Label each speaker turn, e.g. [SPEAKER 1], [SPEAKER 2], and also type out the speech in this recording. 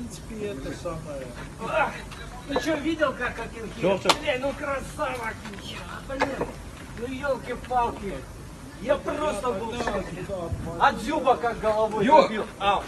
[SPEAKER 1] принципе, это самое.
[SPEAKER 2] Ах, Ты что, видел, как Акинхи?
[SPEAKER 3] Ну
[SPEAKER 2] блин, ну красава! Блин, ну елки-палки. Я просто был в шоке. От зуба как головой
[SPEAKER 4] Ё!
[SPEAKER 2] убил. Ау.